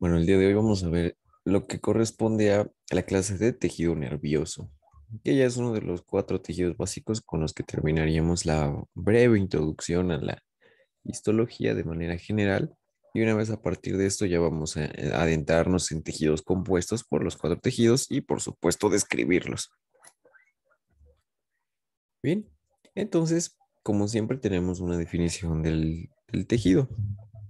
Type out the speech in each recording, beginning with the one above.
Bueno, el día de hoy vamos a ver lo que corresponde a la clase de tejido nervioso, que ya es uno de los cuatro tejidos básicos con los que terminaríamos la breve introducción a la histología de manera general. Y una vez a partir de esto ya vamos a adentrarnos en tejidos compuestos por los cuatro tejidos y por supuesto describirlos. Bien, entonces, como siempre tenemos una definición del, del tejido.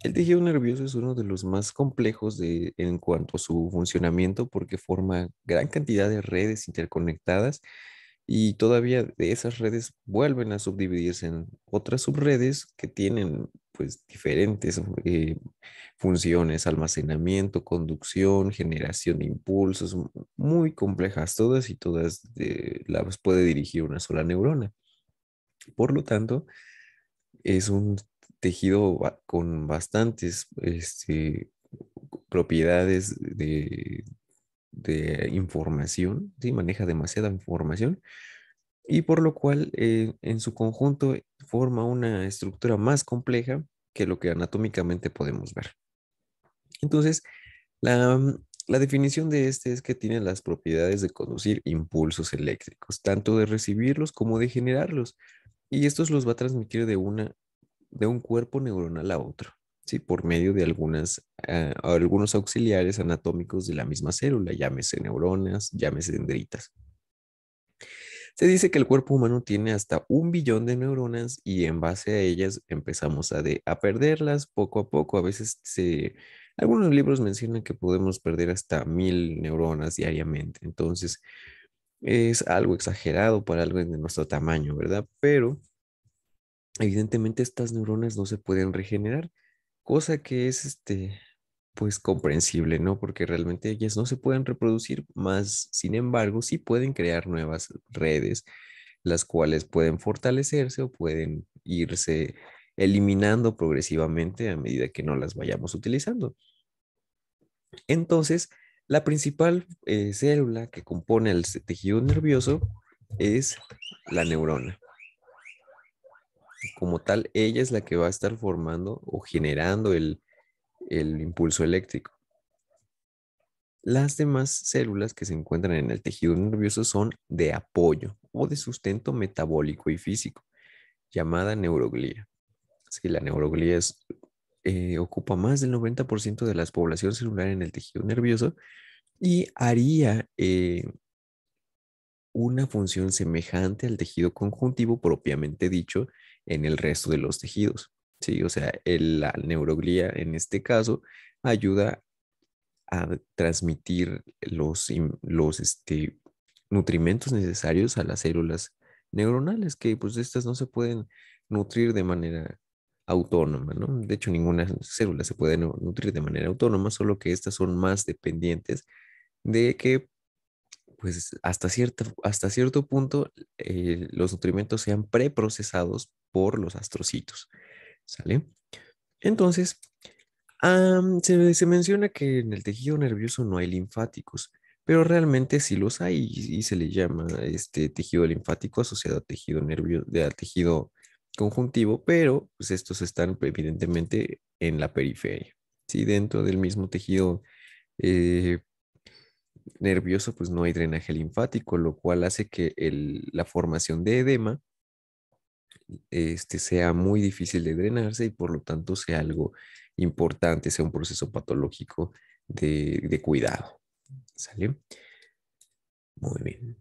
El tejido nervioso es uno de los más complejos en cuanto a su funcionamiento porque forma gran cantidad de redes interconectadas y todavía de esas redes vuelven a subdividirse en otras subredes que tienen pues diferentes eh, funciones, almacenamiento, conducción, generación de impulsos, muy complejas todas y todas las puede dirigir una sola neurona. Por lo tanto, es un tejido con bastantes este, propiedades de, información, ¿sí? maneja demasiada información y por lo cual eh, en su conjunto forma una estructura más compleja que lo que anatómicamente podemos ver. Entonces, la, la definición de este es que tiene las propiedades de conducir impulsos eléctricos, tanto de recibirlos como de generarlos. Y estos los va a transmitir de una de un cuerpo neuronal a otro, ¿sí? por medio de algunas, ah, algunos auxiliares anatómicos de la misma célula, llámese neuronas, llámese dendritas. Se dice que el cuerpo humano tiene hasta un billón de neuronas y en base a ellas empezamos a, a perderlas poco a poco. A veces algunos libros mencionan que podemos perder hasta mil neuronas diariamente. Entonces, es algo exagerado para algo de nuestro tamaño, ¿verdad? Pero evidentemente estas neuronas no se pueden regenerar, cosa que es este, pues comprensible, ¿no? Porque realmente ellas no se pueden reproducir, más sin embargo, sí pueden crear nuevas redes, las cuales pueden fortalecerse o pueden irse eliminando progresivamente a medida que no las vayamos utilizando. Entonces, la principal eh, célula que compone el tejido nervioso es la neurona como tal, ella es la que va a estar formando o generando el, impulso eléctrico. Las demás células que se encuentran en el tejido nervioso son de apoyo o de sustento metabólico y físico, llamada neuroglía. Si la neuroglía eh, ocupa más del 90% de la población celular en el tejido nervioso y haría eh, una función semejante al tejido conjuntivo propiamente dicho en el resto de los tejidos. Sí, o sea, la neuroglía en este caso ayuda a transmitir los, los este, nutrimentos necesarios a las células neuronales, que pues estas no se pueden nutrir de manera autónoma, ¿no? De hecho, ninguna célula se puede nutrir de manera autónoma, solo que estas son más dependientes de que pues hasta cierto, hasta cierto punto eh, los nutrimentos sean preprocesados por los astrocitos. ¿Sale? Entonces, se, menciona que en el tejido nervioso no hay linfáticos, pero realmente sí los hay y, se le llama este tejido linfático asociado a tejido nervioso, de tejido conjuntivo, pero pues estos están evidentemente en la periferia, ¿sí? Dentro del mismo tejido eh, nervioso, pues no hay drenaje linfático, lo cual hace que la formación de edema este, sea muy difícil de drenarse y por lo tanto sea algo importante, sea un proceso patológico de, de cuidado. ¿Sale? Muy bien.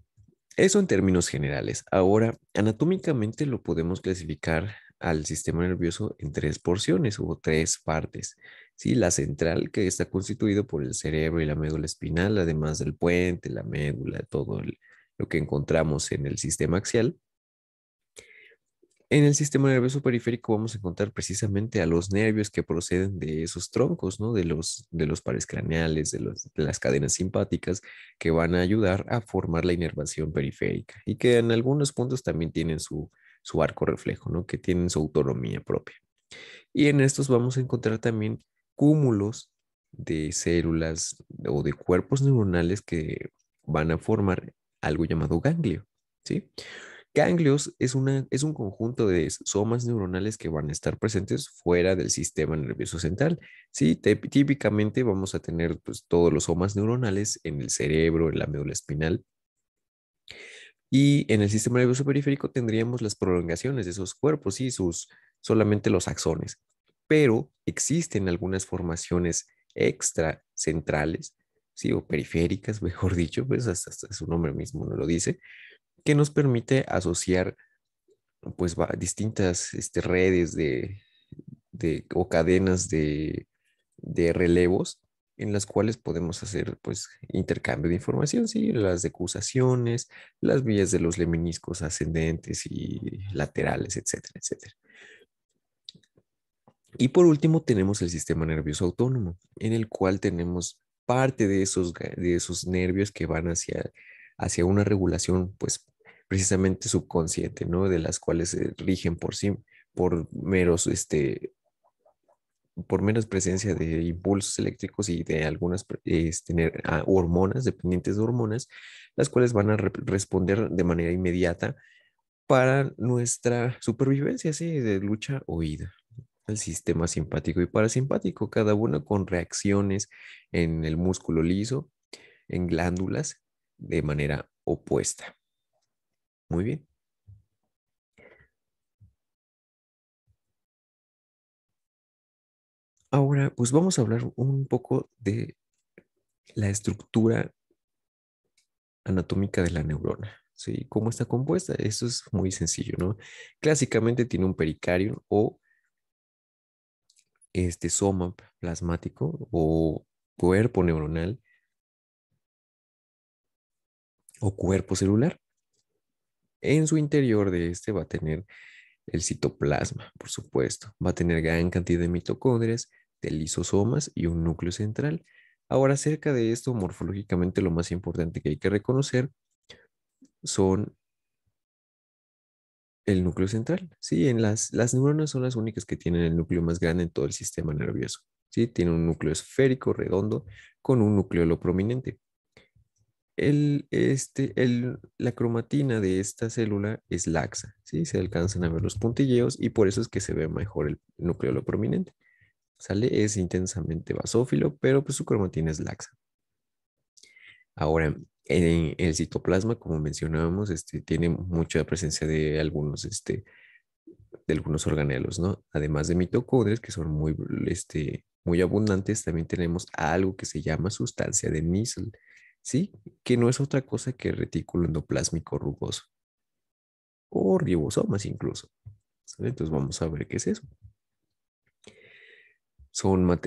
Eso en términos generales. Ahora, anatómicamente lo podemos clasificar al sistema nervioso en tres porciones o tres partes. ¿Sí? La central, que está constituido por el cerebro y la médula espinal, además del puente, la médula, todo lo que encontramos en el sistema axial. En el sistema nervioso periférico vamos a encontrar precisamente a los nervios que proceden de esos troncos, ¿no? de, los, de los pares craneales, de, de las cadenas simpáticas, que van a ayudar a formar la inervación periférica y que en algunos puntos también tienen su, su arco reflejo, ¿no? que tienen su autonomía propia. Y en estos vamos a encontrar también cúmulos de células o de cuerpos neuronales que van a formar algo llamado ganglio, ¿sí? Ganglios es, una, es un conjunto de somas neuronales que van a estar presentes fuera del sistema nervioso central. Sí, típicamente vamos a tener pues, todos los somas neuronales en el cerebro, en la médula espinal. Y en el sistema nervioso periférico tendríamos las prolongaciones de esos cuerpos, y sus, solamente los axones. Pero existen algunas formaciones extracentrales, sí, o periféricas, mejor dicho, pues hasta, su nombre mismo no lo dice, que nos permite asociar pues distintas este, redes de, o cadenas de, relevos en las cuales podemos hacer pues intercambio de información, sí, las decusaciones, las vías de los leminiscos ascendentes y laterales, etcétera, etcétera. Y por último tenemos el sistema nervioso autónomo, en el cual tenemos parte de esos, de esos nervios que van hacia, hacia una regulación pues precisamente subconsciente, ¿no? De las cuales se rigen por sí, por meros, este, por menos presencia de impulsos eléctricos y de algunas este, hormonas, dependientes de hormonas, las cuales van a responder de manera inmediata para nuestra supervivencia, sí, de lucha o huida. El sistema simpático y parasimpático, cada una con reacciones en el músculo liso, en glándulas, de manera opuesta. Muy bien. Ahora, pues vamos a hablar un poco de la estructura anatómica de la neurona. ¿sí? ¿Cómo está compuesta? Eso es muy sencillo, ¿no? Clásicamente tiene un pericardio o este soma plasmático o cuerpo neuronal o cuerpo celular. En su interior de este va a tener el citoplasma, por supuesto. Va a tener gran cantidad de mitocondrias, de lisosomas y un núcleo central. Ahora, acerca de esto, morfológicamente lo más importante que hay que reconocer son el núcleo central. Sí, en las, las neuronas son las únicas que tienen el núcleo más grande en todo el sistema nervioso. Sí, tiene un núcleo esférico, redondo, con un núcleo prominente el, este, el, la cromatina de esta célula es laxa, ¿sí? Se alcanzan a ver los puntilleos y por eso es que se ve mejor el núcleo prominente. ¿Sale? Es intensamente basófilo, pero pues su cromatina es laxa. Ahora, en el citoplasma, como mencionábamos, este, tiene mucha presencia de algunos, este, de algunos organelos, ¿no? Además de mitocondrias, que son muy, este, muy abundantes, también tenemos algo que se llama sustancia de Nissl ¿sí? Que no es otra cosa que el retículo endoplásmico rugoso o ribosomas incluso. Entonces vamos a ver qué es eso.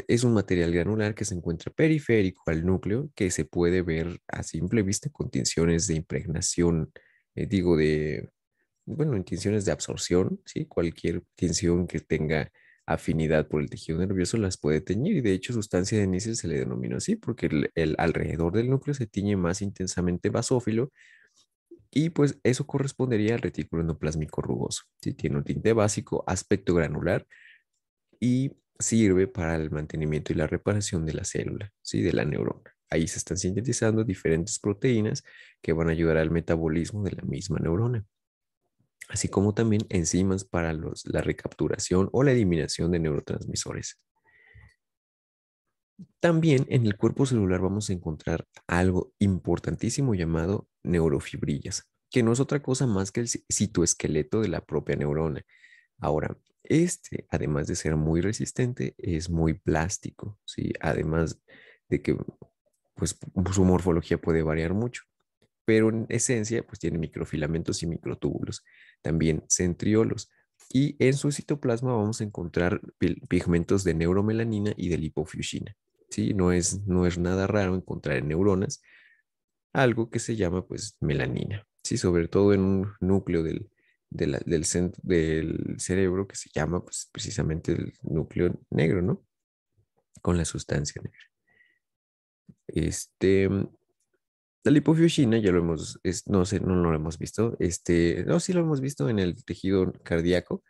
Es un material granular que se encuentra periférico al núcleo que se puede ver a simple vista con tensiones de impregnación, eh, digo de, bueno, en tensiones de absorción, ¿sí? Cualquier tensión que tenga afinidad por el tejido nervioso las puede teñir y de hecho sustancia de níquel se le denominó así porque el, alrededor del núcleo se tiñe más intensamente basófilo y pues eso correspondería al retículo endoplásmico rugoso. si Tiene un tinte básico, aspecto granular y sirve para el mantenimiento y la reparación de la célula, ¿sí? de la neurona. Ahí se están sintetizando diferentes proteínas que van a ayudar al metabolismo de la misma neurona así como también enzimas para la recapturación o la eliminación de neurotransmisores. También en el cuerpo celular vamos a encontrar algo importantísimo llamado neurofibrillas, que no es otra cosa más que el citoesqueleto de la propia neurona. Ahora, este, además de ser muy resistente, es muy plástico, ¿sí? Además de que pues, su morfología puede variar mucho pero en esencia pues tiene microfilamentos y microtúbulos, también centriolos. Y en su citoplasma vamos a encontrar pigmentos de neuromelanina y de lipofuscina. ¿sí? No, es, no es nada raro encontrar en neuronas algo que se llama pues melanina, ¿sí? sobre todo en un núcleo del, del, centro, del cerebro que se llama pues, precisamente el núcleo negro, ¿no? Con la sustancia negra. Este, la lipofuscina ya lo hemos, no sé, no, lo hemos visto. Este, no, sí lo hemos visto en el tejido cardíaco.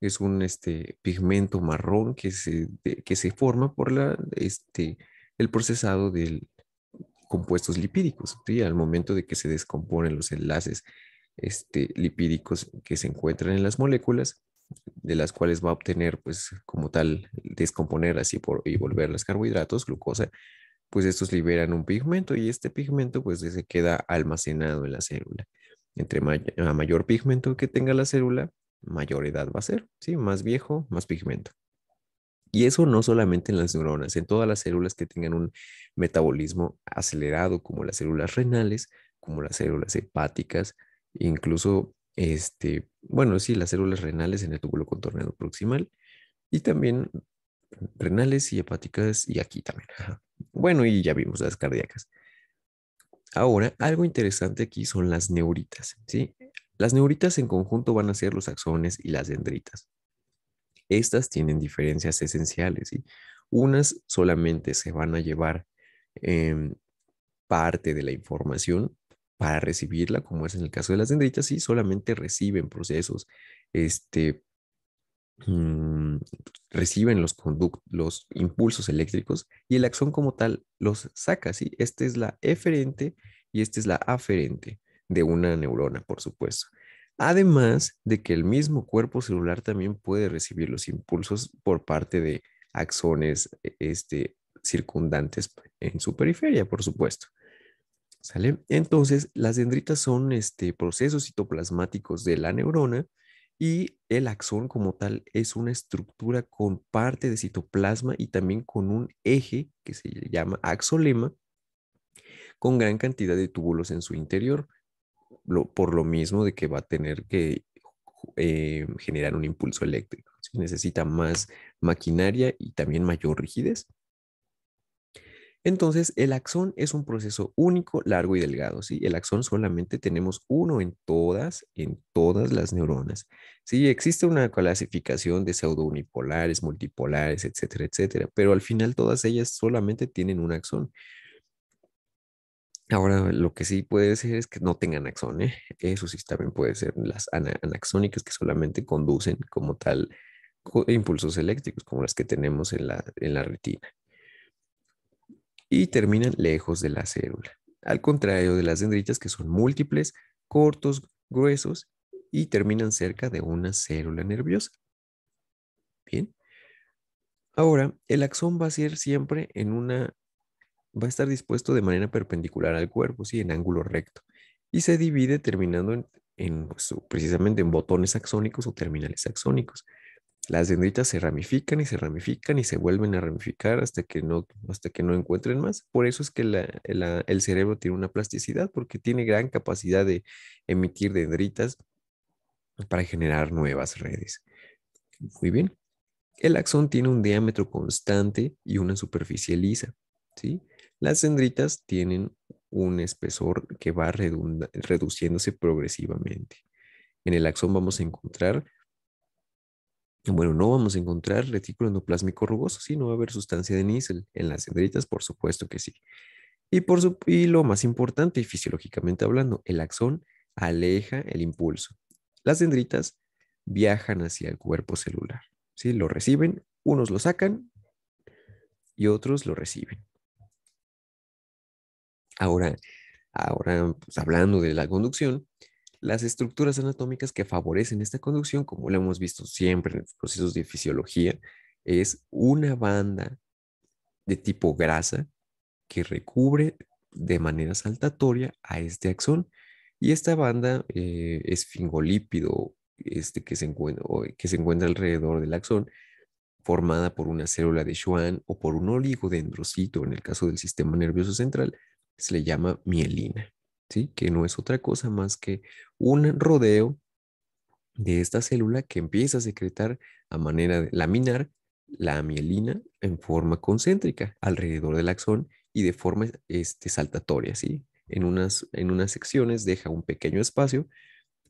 Es un este, pigmento marrón que se, que se forma por la, este, el procesado de compuestos lipídicos. Al momento de que se descomponen los enlaces este, lipídicos que se encuentran en las moléculas, de las cuales va a obtener, pues, como tal, descomponer así por, y volver los carbohidratos, glucosa, pues estos liberan un pigmento y este pigmento, pues, se queda almacenado en la célula. Entre mayor pigmento que tenga la célula, mayor edad va a ser, ¿sí? Más viejo, más pigmento. Y eso no solamente en las neuronas, en todas las células que tengan un metabolismo acelerado, como las células renales, como las células hepáticas, incluso, este, bueno, sí, las células renales en el túbulo contorneado proximal y también renales y hepáticas y aquí también. Bueno, y ya vimos las cardíacas. Ahora, algo interesante aquí son las neuritas, ¿sí? Las neuritas en conjunto van a ser los axones y las dendritas. Estas tienen diferencias esenciales, ¿sí? Unas solamente se van a llevar em, parte de la información para recibirla, como es en el caso de las dendritas, y solamente reciben procesos, este, mm, reciben los, los impulsos eléctricos y el axón como tal los saca, ¿sí? Esta es la eferente y esta es la aferente de una neurona, por supuesto. Además de que el mismo cuerpo celular también puede recibir los impulsos por parte de axones e, este, circundantes en su periferia, por supuesto. ¿Sale? Entonces, las dendritas son este, procesos citoplasmáticos de la neurona y el axón como tal es una estructura con parte de citoplasma y también con un eje que se llama axolema con gran cantidad de túbulos en su interior, por lo mismo de que va a tener que eh, generar un impulso eléctrico. Necesita más maquinaria y también mayor rigidez. Entonces, el axón es un proceso único, largo y delgado, ¿sí? El axón solamente tenemos uno en todas, en todas las neuronas. Sí, existe una clasificación de pseudounipolares, multipolares, etcétera, etcétera, pero al final todas ellas solamente tienen un axón. Ahora, lo que sí puede ser es que no tengan axón, ¿eh? Eso sí también puede ser las anaxónicas que solamente conducen como tal impulsos eléctricos, como las que tenemos en la, en la retina y terminan lejos de la célula, al contrario de las dendritas que son múltiples, cortos, gruesos y terminan cerca de una célula nerviosa. Bien. Ahora, el axón va a ser siempre en una, va a estar dispuesto de manera perpendicular al cuerpo, sí, en ángulo recto, y se divide terminando en, pues, precisamente en botones axónicos o terminales axónicos. Las dendritas se ramifican y se ramifican y se vuelven a ramificar hasta que no, hasta que no encuentren más. Por eso es que el cerebro tiene una plasticidad, porque tiene gran capacidad de emitir dendritas para generar nuevas redes. Muy bien. El axón tiene un diámetro constante y una superficie lisa. ¿sí? Las dendritas tienen un espesor que va reduciéndose progresivamente. En el axón vamos a encontrar bueno, no vamos a encontrar retículo endoplásmico rugoso, sí, no va a haber sustancia de níquel. En las dendritas, por supuesto que sí. Y, por su, y lo más importante, fisiológicamente hablando, el axón aleja el impulso. Las dendritas viajan hacia el cuerpo celular. ¿sí? Lo reciben, unos lo sacan y otros lo reciben. Ahora, ahora pues, hablando de la conducción, las estructuras anatómicas que favorecen esta conducción, como lo hemos visto siempre en los procesos de fisiología, es una banda de tipo grasa que recubre de manera saltatoria a este axón. Y esta banda eh, es fingolípido este, que, se encuentra, que se encuentra alrededor del axón, formada por una célula de Schwann o por un oligodendrocito, en el caso del sistema nervioso central, se le llama mielina que no es otra cosa más que un rodeo de esta célula que empieza a secretar a manera de laminar la mielina en forma concéntrica alrededor del axón y de forma este, saltatoria, ¿sí? En unas, en unas secciones deja un pequeño espacio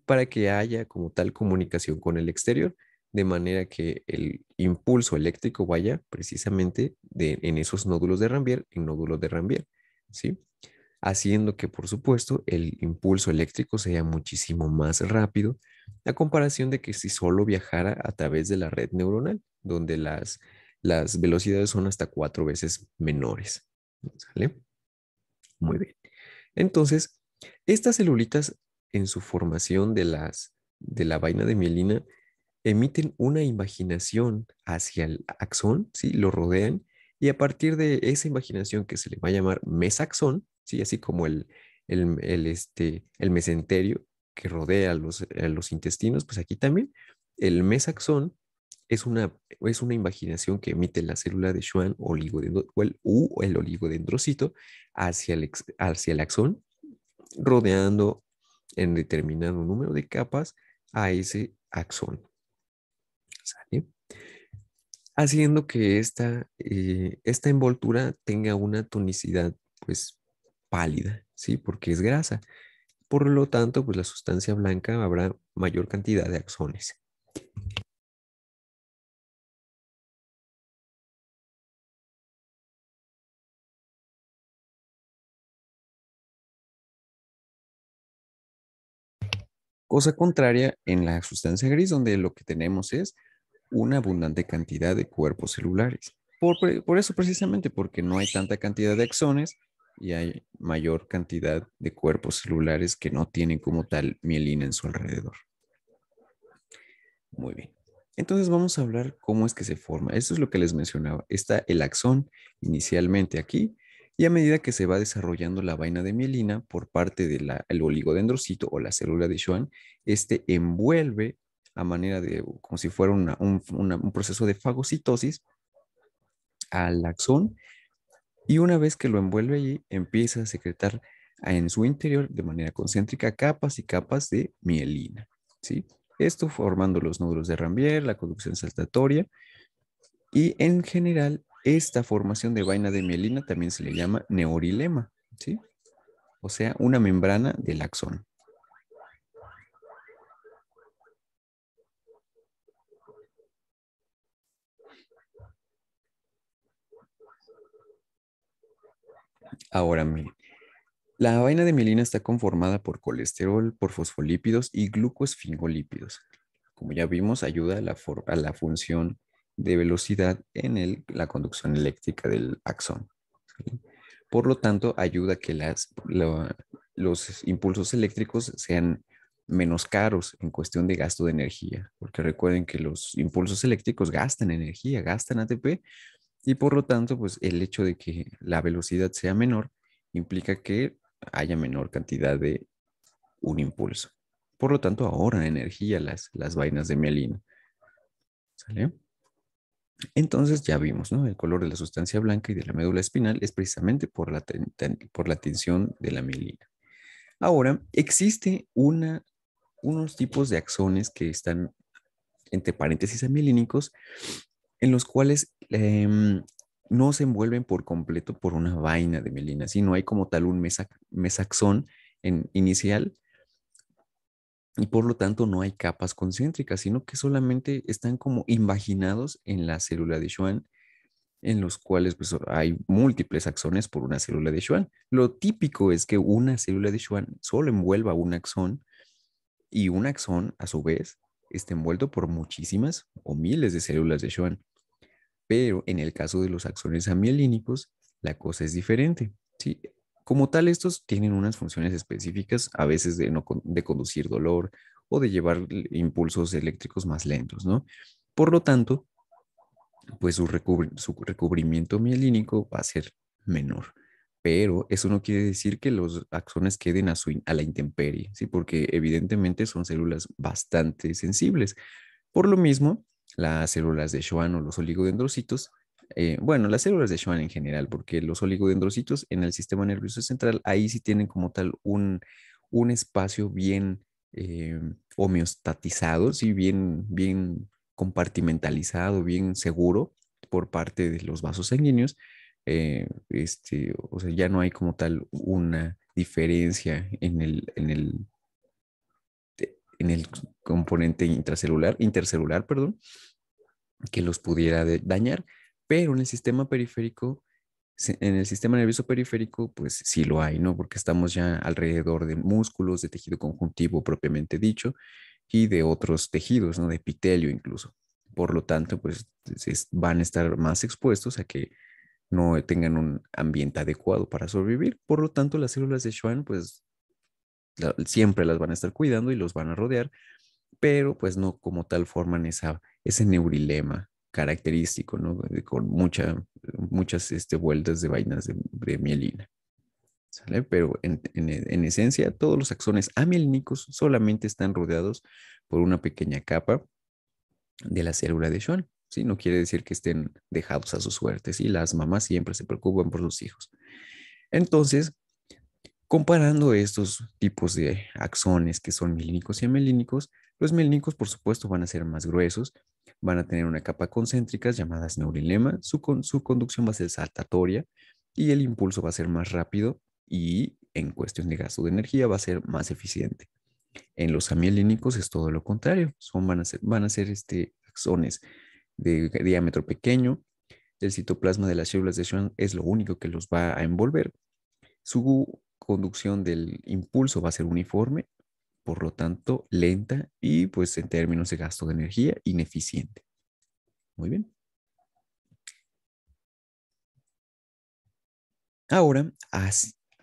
para que haya como tal comunicación con el exterior, de manera que el impulso eléctrico vaya precisamente de, en esos nódulos de Rambier en nódulos de Rambier, ¿sí? Haciendo que, por supuesto, el impulso eléctrico sea muchísimo más rápido a comparación de que si solo viajara a través de la red neuronal, donde las, las velocidades son hasta cuatro veces menores. ¿Sale? Muy bien. Entonces, estas celulitas en su formación de, las, de la vaina de mielina emiten una imaginación hacia el axón, ¿sí? lo rodean y a partir de esa imaginación que se le va a llamar mesaxón, ¿sí? así como el, el, este, el mesenterio que rodea los, los intestinos, pues aquí también el mesaxón es una, es una imaginación que emite la célula de Schwann o, el, u, el oligodendrocito hacia el, hacia el axón, rodeando en determinado número de capas a ese axón. Haciendo que esta, eh, esta envoltura tenga una tonicidad pues pálida, ¿sí? Porque es grasa. Por lo tanto, pues la sustancia blanca habrá mayor cantidad de axones. Cosa contraria en la sustancia gris, donde lo que tenemos es una abundante cantidad de cuerpos celulares. Por, eso precisamente, porque no hay tanta cantidad de axones y hay mayor cantidad de cuerpos celulares que no tienen como tal mielina en su alrededor. Muy bien. Entonces vamos a hablar cómo es que se forma. Esto es lo que les mencionaba. Está el axón inicialmente aquí y a medida que se va desarrollando la vaina de mielina por parte del oligodendrocito o la célula de Schwann, este envuelve a manera de, como si fuera un, proceso de fagocitosis al axón y una vez que lo envuelve allí, empieza a secretar en su interior de manera concéntrica capas y capas de mielina. ¿sí? Esto formando los nódulos de Rambier, la conducción saltatoria y en general esta formación de vaina de mielina también se le llama neurilema, ¿sí? O sea, una membrana del axón. Ahora, miren, la vaina de mielina está conformada por colesterol, por fosfolípidos y glucosfingolípidos. Como ya vimos, ayuda a la, a la función de velocidad en la conducción eléctrica del axón. Por lo tanto, ayuda a que los impulsos eléctricos sean menos caros en cuestión de gasto de energía, porque recuerden que los impulsos eléctricos gastan energía, gastan ATP, y por lo tanto, pues el hecho de que la velocidad sea menor implica que haya menor cantidad de un impulso. Por lo tanto, ahorran energía las, las vainas de mielina. ¿Sale? Entonces ya vimos, ¿no? El color de la sustancia blanca y de la médula espinal es precisamente por la, por la tensión de la mielina. Ahora, existe una, unos tipos de axones que están entre paréntesis amielínicos en los cuales em, no se envuelven por completo por una vaina de mielina, sino hay como tal un mesaxón en, inicial y por lo tanto no hay capas concéntricas, sino que solamente están como invaginados en la célula de Schwann, en los cuales pues, hay múltiples axones por una célula de Schwann. Lo típico es que una célula de Schwann solo envuelva un axón y un axón a su vez está envuelto por muchísimas o miles de células de Schwann. Pero en el caso de los axones amielínicos, la cosa es diferente. ¿sí? Como tal, estos tienen unas funciones específicas, a veces de, no, de conducir dolor o de llevar impulsos eléctricos más lentos, ¿no? Por lo tanto, pues su, recubrimiento mielínico va a ser menor. Pero eso no quiere decir que los axones queden a, su, la intemperie, ¿sí? Porque evidentemente son células bastante sensibles. Por lo mismo, las células de Schwann o los oligodendrocitos eh, bueno, las células de Schwann en general, porque los oligodendrocitos en el sistema nervioso central, ahí sí tienen como tal un, espacio bien eh, homeostatizado, sí, bien, bien compartimentalizado, bien seguro por parte de los vasos sanguíneos. Eh, este, o sea, ya no hay como tal una diferencia en el, en el, en el componente intracelular, intercelular, perdón, que los pudiera dañar. Pero en el sistema periférico, en el sistema nervioso periférico, pues sí lo hay, ¿no? Porque estamos ya alrededor de músculos, de tejido conjuntivo propiamente dicho, y de otros tejidos, ¿no? De epitelio incluso. Por lo tanto, pues van a estar más expuestos a que no tengan un ambiente adecuado para sobrevivir. Por lo tanto, las células de Schwann, pues siempre las van a estar cuidando y los van a rodear, pero pues no como tal forman esa, ese neurilema característico, ¿no? Con mucha, muchas este, vueltas de vainas de, mielina. Pero en, en, esencia, todos los axones amielínicos solamente están rodeados por una pequeña capa de la célula de Schwann. ¿Sí? No quiere decir que estén dejados a su suerte. ¿sí? Las mamás siempre se preocupan por sus hijos. Entonces, comparando estos tipos de axones que son mielínicos y amelínicos, los mielínicos, por supuesto, van a ser más gruesos, van a tener una capa concéntrica llamadas neurilema, su, su conducción va a ser saltatoria y el impulso va a ser más rápido y en cuestión de gasto de energía va a ser más eficiente. En los amielínicos es todo lo contrario, son, van a ser, van a ser este, axones de diámetro pequeño, el citoplasma de las células de Schwann es lo único que los va a envolver. Su conducción del impulso va a ser uniforme, por lo tanto lenta y pues en términos de gasto de energía ineficiente. Muy bien. Ahora,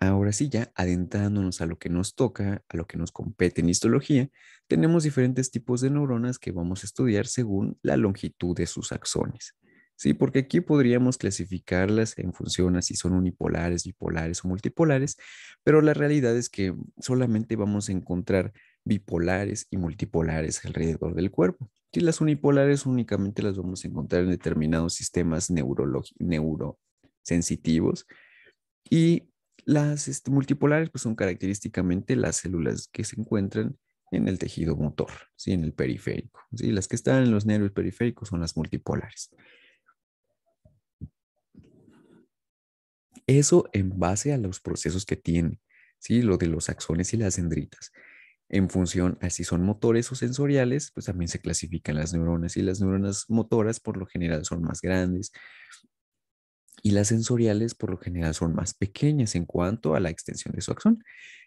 ahora sí, ya adentrándonos a lo que nos toca, a lo que nos compete en histología, tenemos diferentes tipos de neuronas que vamos a estudiar según la longitud de sus axones. Sí, porque aquí podríamos clasificarlas en función a si son unipolares, bipolares o multipolares, pero la realidad es que solamente vamos a encontrar bipolares y multipolares alrededor del cuerpo. Y las unipolares únicamente las vamos a encontrar en determinados sistemas neurosensitivos y las este, multipolares pues, son característicamente las células que se encuentran en el tejido motor, ¿sí? en el periférico. ¿sí? Las que están en los nervios periféricos son las multipolares. Eso en base a los procesos que tiene, ¿sí? Lo de los axones y las dendritas. En función a si son motores o sensoriales, pues también se clasifican las neuronas y las neuronas motoras por lo general son más grandes y las sensoriales por lo general son más pequeñas en cuanto a la extensión de su axón.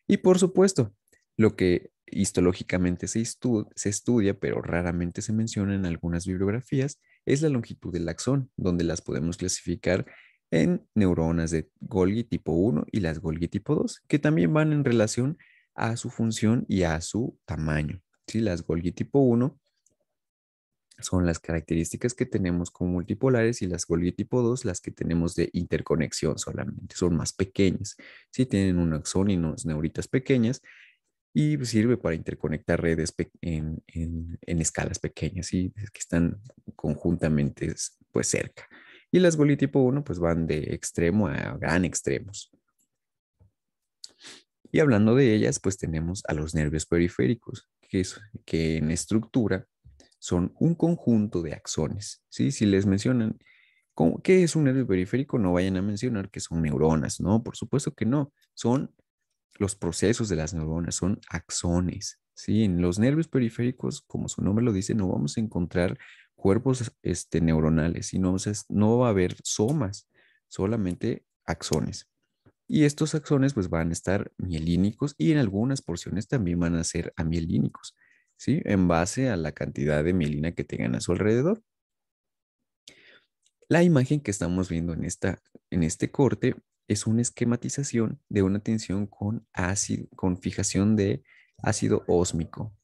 Y por supuesto, lo que histológicamente se, estudia, pero raramente se menciona en algunas bibliografías, es la longitud del axón, donde las podemos clasificar en neuronas de Golgi tipo 1 y las Golgi tipo 2, que también van en relación a su función y a su tamaño. ¿sí? Las Golgi tipo 1 son las características que tenemos como multipolares y las Golgi tipo 2 las que tenemos de interconexión solamente, son más pequeñas. ¿sí? Tienen un axón y unas neuritas pequeñas y sirve para interconectar redes en, escalas pequeñas y que están conjuntamente pues cerca. Y las Golgi tipo 1 pues van de extremo a gran extremos. Y hablando de ellas, pues tenemos a los nervios periféricos, que, es, que en estructura son un conjunto de axones. ¿sí? Si les mencionan qué es un nervio periférico, no vayan a mencionar que son neuronas, ¿no? Por supuesto que no. Son los procesos de las neuronas, son axones. ¿sí? En los nervios periféricos, como su nombre lo dice, no vamos a encontrar cuerpos este, neuronales y no, no va a haber somas, solamente axones. Y estos axones pues van a estar mielínicos y en algunas porciones también van a ser amielínicos, ¿sí? En base a la cantidad de mielina que tengan a su alrededor. La imagen que estamos viendo en, esta, en este corte es una esquematización de una tensión con, ácido, con fijación de ácido ósmico,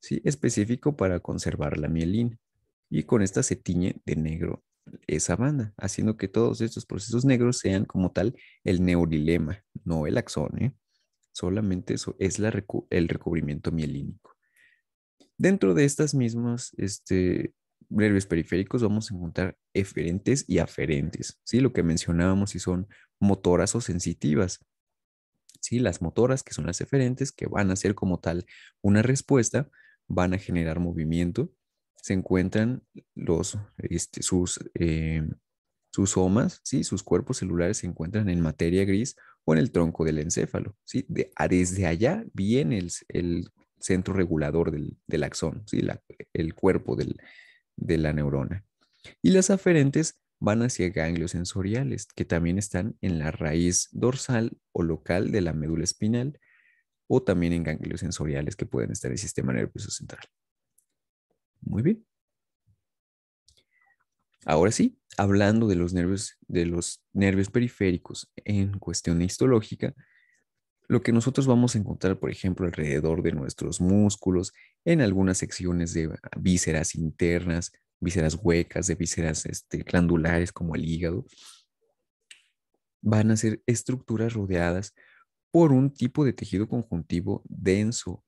¿sí? específico para conservar la mielina. Y con esta se tiñe de negro esa banda, haciendo que todos estos procesos negros sean como tal el neurilema, no el axón. ¿eh? Solamente eso es la el recubrimiento mielínico. Dentro de estas mismas este, nervios periféricos vamos a encontrar eferentes y aferentes, ¿sí? Lo que mencionábamos si son motoras o sensitivas. ¿Sí? Las motoras, que son las eferentes, que van a ser como tal una respuesta, van a generar movimiento. Se encuentran los, este, sus, eh, sus somas, ¿sí? sus cuerpos celulares se encuentran en materia gris o en el tronco del encéfalo. ¿sí? De, desde allá viene el, centro regulador del, axón, ¿sí? el cuerpo de la neurona. Y las aferentes van hacia ganglios sensoriales, que también están en la raíz dorsal o local de la médula espinal, o también en ganglios sensoriales que pueden estar en el sistema nervioso central. Muy bien. Ahora sí, hablando de los nervios, de los nervios periféricos en cuestión histológica, lo que nosotros vamos a encontrar, por ejemplo, alrededor de nuestros músculos, en algunas secciones de vísceras internas, vísceras huecas, de vísceras este, glandulares como el hígado, van a ser estructuras rodeadas por un tipo de tejido conjuntivo denso,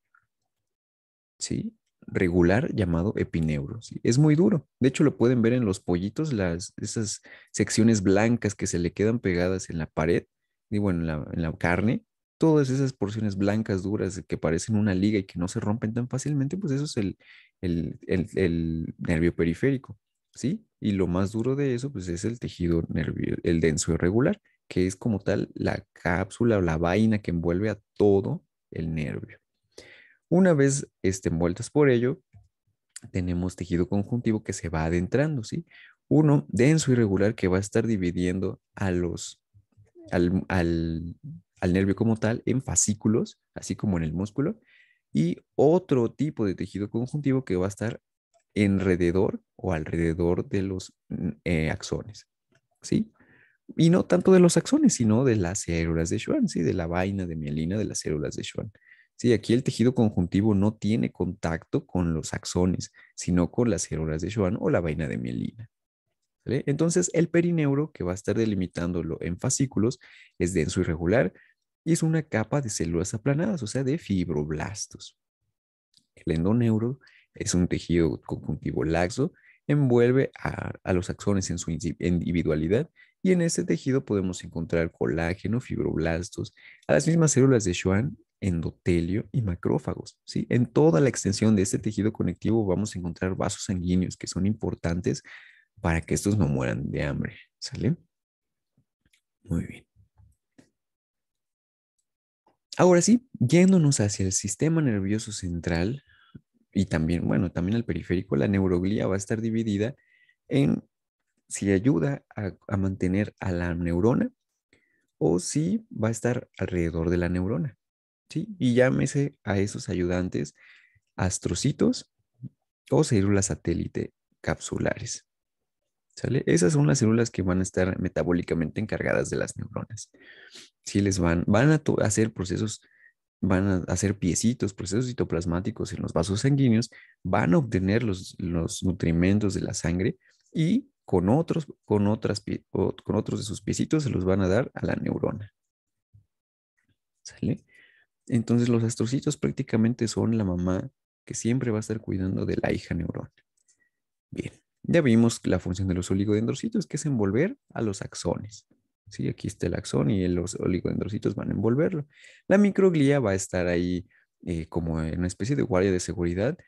¿sí? regular llamado epineuro. Es muy duro. De hecho, lo pueden ver en los pollitos, las, esas secciones blancas que se le quedan pegadas en la pared, en la, en la carne, todas esas porciones blancas, duras, que parecen una liga y que no se rompen tan fácilmente, pues eso es el, el, el, nervio periférico, ¿sí? Y lo más duro de eso, pues es el tejido nervioso, el denso irregular, que es como tal la cápsula o la vaina que envuelve a todo el nervio. Una vez este, envueltas por ello, tenemos tejido conjuntivo que se va adentrando, ¿sí? Uno denso irregular que va a estar dividiendo a los, al, al nervio como tal en fascículos, así como en el músculo, y otro tipo de tejido conjuntivo que va a estar alrededor o alrededor de los mm, eh, axones, ¿sí? Y no tanto de los axones, sino de las células de Schwann, ¿sí? De la vaina de mielina de las células de Schwann. Sí, aquí el tejido conjuntivo no tiene contacto con los axones, sino con las células de Schwann o la vaina de mielina. Entonces, el perineuro, que va a estar delimitándolo en fascículos, es denso y regular y es una capa de células aplanadas, o sea, de fibroblastos. El endoneuro es un tejido conjuntivo laxo, envuelve a, los axones en su individualidad y en ese tejido podemos encontrar colágeno, fibroblastos, a las mismas células de Schwann endotelio y macrófagos. ¿sí? En toda la extensión de este tejido conectivo vamos a encontrar vasos sanguíneos que son importantes para que estos no mueran de hambre. ¿Sale? Muy bien. Ahora sí, yéndonos hacia el sistema nervioso central y también, bueno, también al periférico, la neuroglía va a estar dividida en si ayuda a, a mantener a la neurona o si va a estar alrededor de la neurona. ¿sí? Y llámese a esos ayudantes astrocitos o células satélite capsulares. ¿Sale? Esas son las células que van a estar metabólicamente encargadas de las neuronas. Si les van, van a hacer procesos, van a hacer piecitos, procesos citoplasmáticos en los vasos sanguíneos, van a obtener los, los nutrimentos de la sangre y con otros, con, otras, con otros de sus piecitos se los van a dar a la neurona. ¿Sale? Entonces los astrocitos prácticamente son la mamá que siempre va a estar cuidando de la hija neurona. Bien, ya vimos la función de los oligodendrocitos, que es envolver a los axones. Sí, aquí está el axón y los oligodendrocitos van a envolverlo. La microglía va a estar ahí eh, como en una especie de guardia de seguridad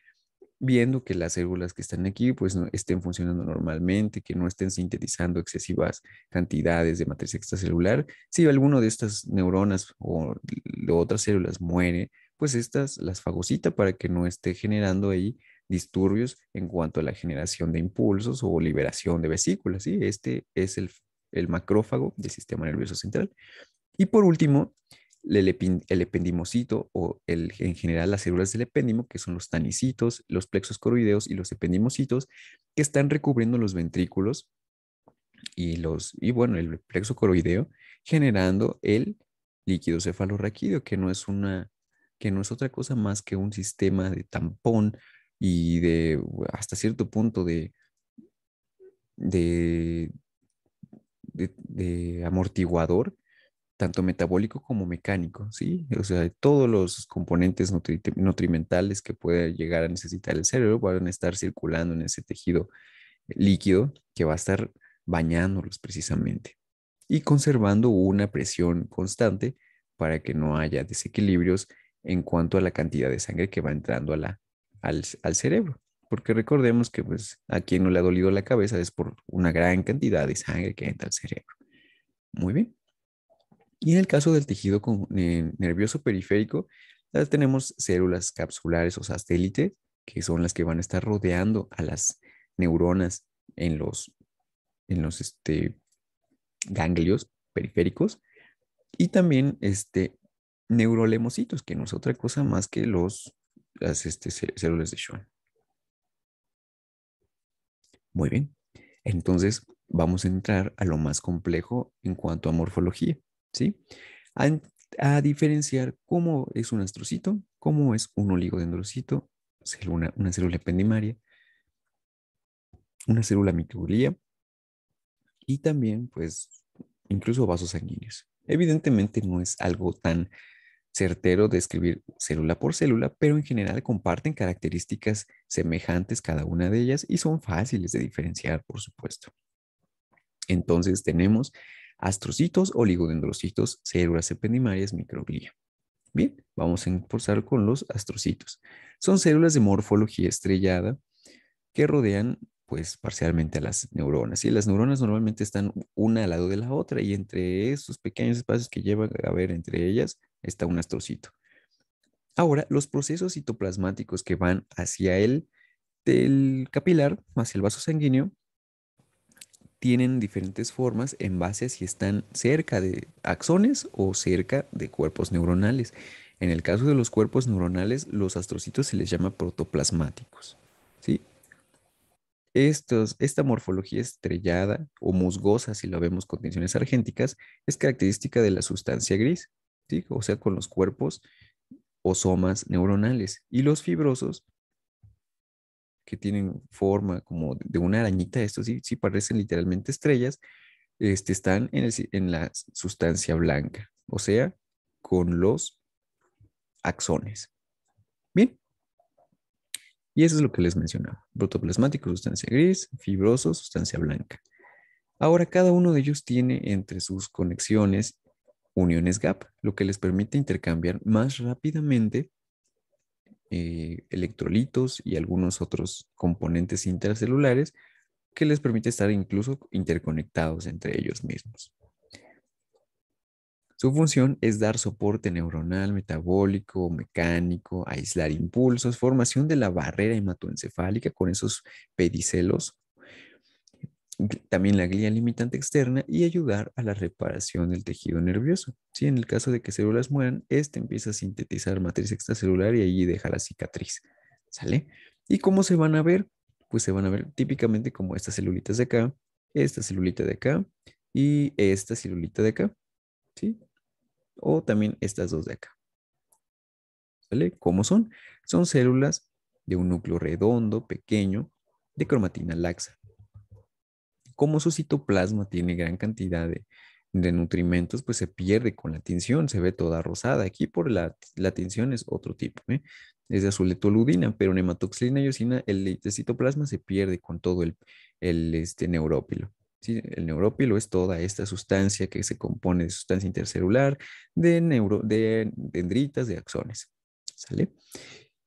viendo que las células que están aquí pues no estén funcionando normalmente, que no estén sintetizando excesivas cantidades de matriz extracelular. Si alguno de estas neuronas o de otras células muere, pues estas las fagocita para que no esté generando ahí disturbios en cuanto a la generación de impulsos o liberación de vesículas. ¿sí? Este es el, macrófago del sistema nervioso central. Y por último, el, ependimocito o en general las células del epéndimo, que son los tanicitos, los plexos coroideos y los ependimocitos, que están recubriendo los ventrículos y, los, y bueno, el plexo coroideo, generando el líquido cefalorraquídeo, que no es una que no es otra cosa más que un sistema de tampón y de hasta cierto punto de, de, amortiguador tanto metabólico como mecánico, ¿sí? O sea, todos los componentes nutrimentales que puede llegar a necesitar el cerebro van a estar circulando en ese tejido líquido que va a estar bañándolos precisamente y conservando una presión constante para que no haya desequilibrios en cuanto a la cantidad de sangre que va entrando a la, al, al cerebro. Porque recordemos que pues, a quien no le ha dolido la cabeza es por una gran cantidad de sangre que entra al cerebro. Muy bien. Y en el caso del tejido eh, nervioso periférico, tenemos células capsulares o satélites, que son las que van a estar rodeando a las neuronas en los, en los este, ganglios periféricos. Y también este, neurolemocitos, que no es otra cosa más que los, las este, células de Schwann. Muy bien. Entonces, vamos a entrar a lo más complejo en cuanto a morfología. ¿sí? a diferenciar cómo es un astrocito, cómo es un oligodendrocito, célula, una célula ependimaria, una célula microglía y también, pues, incluso vasos sanguíneos. Evidentemente no es algo tan certero describir célula por célula, pero en general comparten características semejantes cada una de ellas y son fáciles de diferenciar, por supuesto. Entonces tenemos astrocitos, oligodendrocitos, células ependimarias, microglía. Bien, vamos a empezar con los astrocitos. Son células de morfología estrellada que rodean pues parcialmente a las neuronas. Y las neuronas normalmente están una al lado de la otra y entre esos pequeños espacios que lleva a ver entre ellas está un astrocito. Ahora, los procesos citoplasmáticos que van hacia el del capilar, hacia el vaso sanguíneo, tienen diferentes formas en base a si están cerca de axones o cerca de cuerpos neuronales. En el caso de los cuerpos neuronales, los astrocitos se les llama protoplasmáticos. ¿sí? Esta morfología estrellada o musgosa, si lo vemos con tensiones argénticas, es característica de la sustancia gris, o sea, con los cuerpos o somas neuronales. Y los fibrosos, que tienen forma como de una arañita, estos sí, sí parecen literalmente estrellas, este, están en, en la sustancia blanca, o sea, con los axones. Bien. Y eso es lo que les mencionaba. Protoplasmático, sustancia gris, fibroso, sustancia blanca. Ahora, cada uno de ellos tiene entre sus conexiones uniones gap, lo que les permite intercambiar más rápidamente eh, electrolitos y algunos otros componentes intercelulares que les permite estar incluso interconectados entre ellos mismos. Su función es dar soporte neuronal, metabólico, mecánico, aislar impulsos, formación de la barrera hematoencefálica con esos pedicelos, también la glía limitante externa y ayudar a la reparación del tejido nervioso. Si en el caso de que células mueran, este empieza a sintetizar matriz extracelular y allí deja la cicatriz. ¿Sale? ¿Y cómo se van a ver? Pues se van a ver típicamente como estas celulitas de acá, esta celulita de acá y esta celulita de acá. ¿Sí? o también estas dos de acá. ¿Vale? ¿Cómo son? Son células de un núcleo redondo, pequeño, de cromatina laxa. Como su citoplasma tiene gran cantidad de, nutrimentos, pues se pierde con la tinción, se ve toda rosada. Aquí por la, la tinción es otro tipo, ¿eh? es de azuletoludina, pero en hematoxilina y osina el, citoplasma se pierde con todo el, el este, neurópilo. El neurópilo es toda esta sustancia que se compone de sustancia intercelular, de, neuro, de dendritas, de axones. ¿Sale?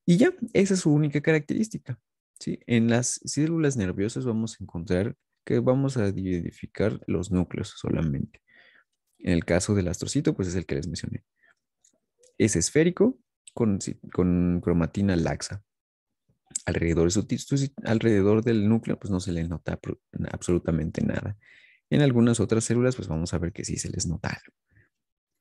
Y ya, esa es su única característica. ¿sí? En las células nerviosas vamos a encontrar que vamos a identificar los núcleos solamente. En el caso del astrocito, pues es el que les mencioné. Es esférico con, con cromatina laxa alrededor, alrededor del núcleo, pues no se les nota absolutamente nada. En algunas otras células, pues vamos a ver que sí se les nota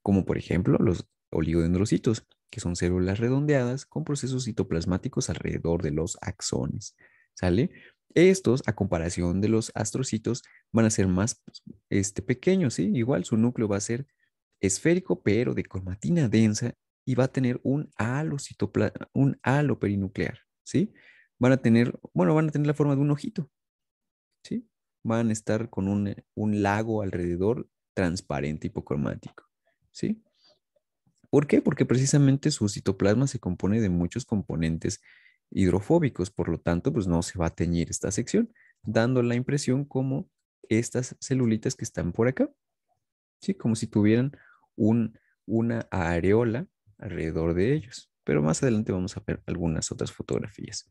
Como por ejemplo los oligodendrocitos, que son células redondeadas con procesos citoplasmáticos alrededor de los axones. ¿Sale? Estos, a comparación de los astrocitos, van a ser más este, pequeños, ¿sí? Igual su núcleo va a ser esférico, pero de cromatina densa y va a tener un halo, un halo perinuclear, ¿sí? van a tener, bueno, van a tener la forma de un ojito, ¿sí? Van a estar con un, lago alrededor transparente hipocromático, ¿sí? ¿Por qué? Porque precisamente su citoplasma se compone de muchos componentes hidrofóbicos, por lo tanto, pues no se va a teñir esta sección, dando la impresión como estas celulitas que están por acá, ¿sí? Como si tuvieran un, una areola alrededor de ellos. Pero más adelante vamos a ver algunas otras fotografías.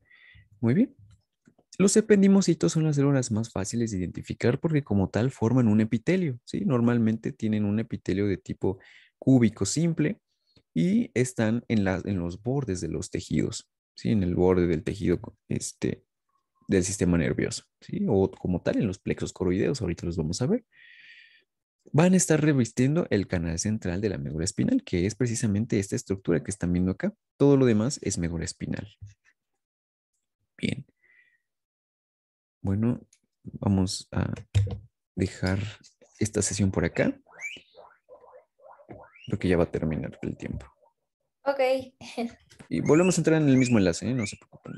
Muy bien. Los ependimocitos son las células más fáciles de identificar porque como tal forman un epitelio, ¿sí? Normalmente tienen un epitelio de tipo cúbico simple y están en, en los bordes de los tejidos, ¿sí? En el borde del tejido este, del sistema nervioso, ¿sí? O como tal en los plexos coroideos, ahorita los vamos a ver. Van a estar revistiendo el canal central de la médula espinal, que es precisamente esta estructura que están viendo acá. Todo lo demás es médula espinal. Bien. Bueno, vamos a dejar esta sesión por acá. Lo que ya va a terminar el tiempo. Ok. Y volvemos a entrar en el mismo enlace, ¿eh? no se preocupen.